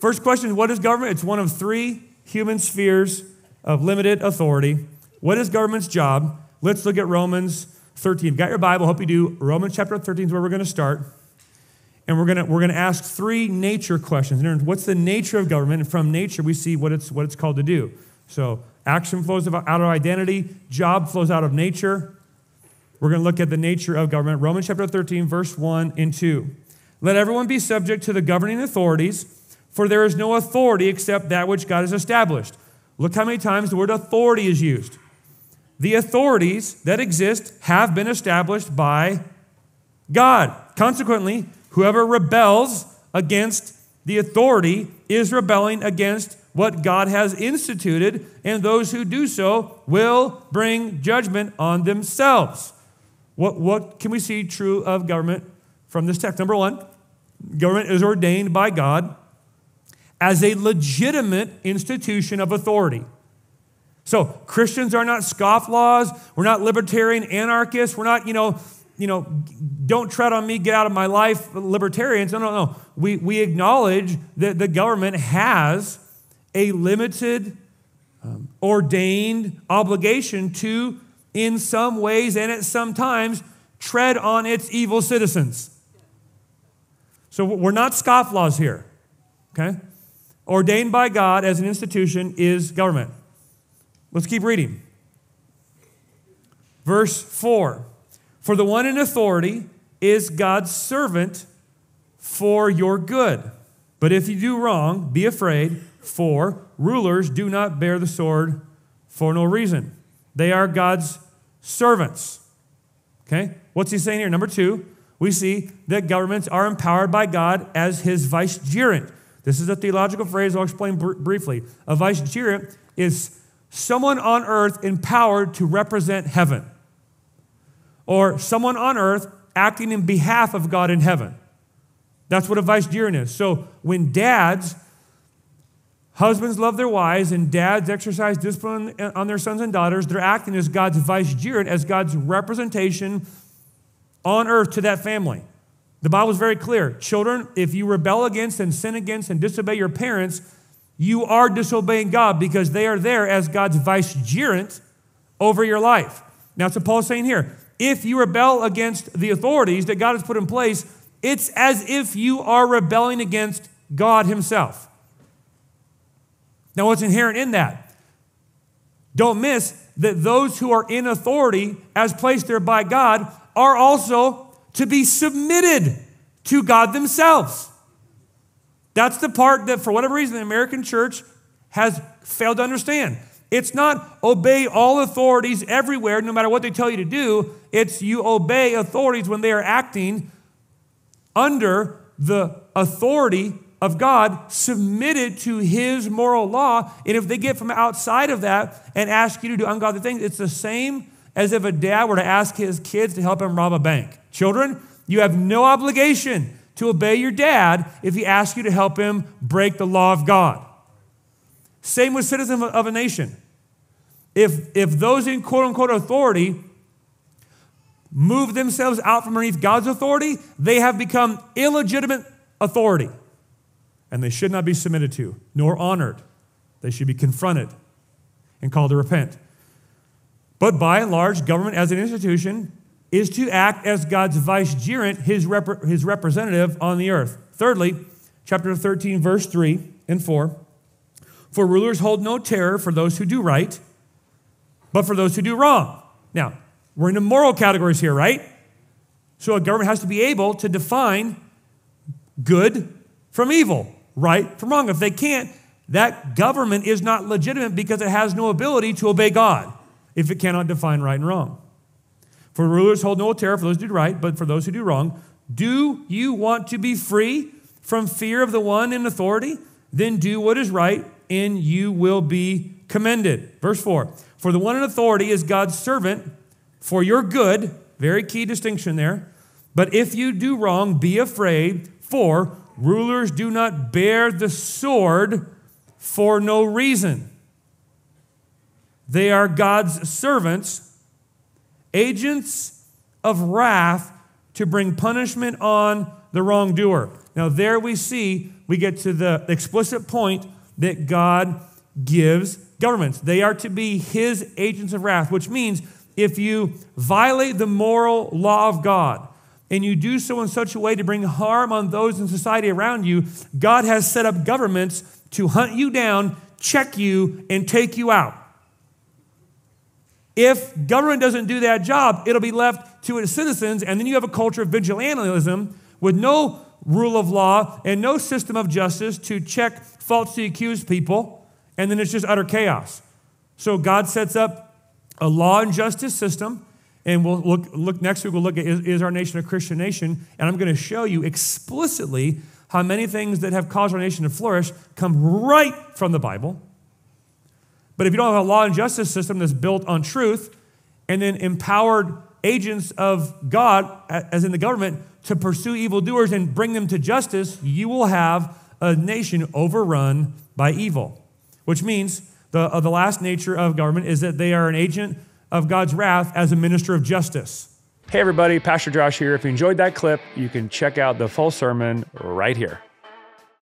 First question What is government? It's one of three human spheres of limited authority. What is government's job? Let's look at Romans 13. Got your Bible? Hope you do. Romans chapter 13 is where we're going to start. And we're going to, we're going to ask three nature questions. What's the nature of government? And from nature, we see what it's, what it's called to do. So, action flows out of identity, job flows out of nature. We're going to look at the nature of government. Romans chapter 13, verse 1 and 2. Let everyone be subject to the governing authorities, for there is no authority except that which God has established. Look how many times the word authority is used. The authorities that exist have been established by God. Consequently, whoever rebels against the authority is rebelling against what God has instituted, and those who do so will bring judgment on themselves. What, what can we see true of government from this text? Number one, government is ordained by God as a legitimate institution of authority. So Christians are not scofflaws. We're not libertarian anarchists. We're not, you know, you know, don't tread on me, get out of my life, libertarians. No, no, no. We, we acknowledge that the government has a limited, um, ordained obligation to, in some ways and at some times, tread on its evil citizens. So we're not scofflaws here, okay? Ordained by God as an institution is government. Let's keep reading. Verse 4 For the one in authority is God's servant for your good. But if you do wrong, be afraid, for rulers do not bear the sword for no reason. They are God's servants. Okay? What's he saying here? Number two, we see that governments are empowered by God as his vicegerent. This is a theological phrase I'll explain br- briefly. A vicegerent is someone on earth empowered to represent heaven, or someone on earth acting in behalf of God in heaven. That's what a vicegerent is. So when dads, husbands love their wives, and dads exercise discipline on their sons and daughters, they're acting as God's vicegerent, as God's representation on earth to that family. The Bible is very clear. Children, if you rebel against and sin against and disobey your parents, you are disobeying God because they are there as God's vicegerent over your life. Now, so Paul's saying here if you rebel against the authorities that God has put in place, it's as if you are rebelling against God Himself. Now, what's inherent in that? Don't miss that those who are in authority, as placed there by God, are also to be submitted to God themselves. That's the part that, for whatever reason, the American church has failed to understand. It's not obey all authorities everywhere, no matter what they tell you to do. It's you obey authorities when they are acting under the authority of God, submitted to His moral law. And if they get from outside of that and ask you to do ungodly things, it's the same as if a dad were to ask his kids to help him rob a bank. Children, you have no obligation to obey your dad if he asks you to help him break the law of God. Same with citizens of a nation. If, if those in quote unquote authority move themselves out from underneath God's authority, they have become illegitimate authority. And they should not be submitted to, nor honored. They should be confronted and called to repent. But by and large, government as an institution is to act as God's vicegerent, his, rep- his representative on the earth. Thirdly, chapter 13, verse 3 and 4 For rulers hold no terror for those who do right, but for those who do wrong. Now, we're in the moral categories here, right? So a government has to be able to define good from evil, right from wrong. If they can't, that government is not legitimate because it has no ability to obey God if it cannot define right and wrong. For rulers hold no terror for those who do right, but for those who do wrong. Do you want to be free from fear of the one in authority? Then do what is right, and you will be commended. Verse 4 For the one in authority is God's servant for your good. Very key distinction there. But if you do wrong, be afraid, for rulers do not bear the sword for no reason. They are God's servants agents of wrath to bring punishment on the wrongdoer. Now, there we see, we get to the explicit point that God gives governments. They are to be his agents of wrath, which means if you violate the moral law of God and you do so in such a way to bring harm on those in society around you, God has set up governments to hunt you down, check you, and take you out. If government doesn't do that job, it'll be left to its citizens, and then you have a culture of vigilantism with no rule of law and no system of justice to check falsely accused people, and then it's just utter chaos. So God sets up a law and justice system, and we'll look, look next week, we'll look at is, is our nation a Christian nation? And I'm going to show you explicitly how many things that have caused our nation to flourish come right from the Bible but if you don't have a law and justice system that's built on truth and then empowered agents of God, as in the government, to pursue evildoers and bring them to justice, you will have a nation overrun by evil. Which means the, uh, the last nature of government is that they are an agent of God's wrath as a minister of justice. Hey, everybody, Pastor Josh here. If you enjoyed that clip, you can check out the full sermon right here.